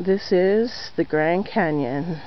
This is the Grand Canyon.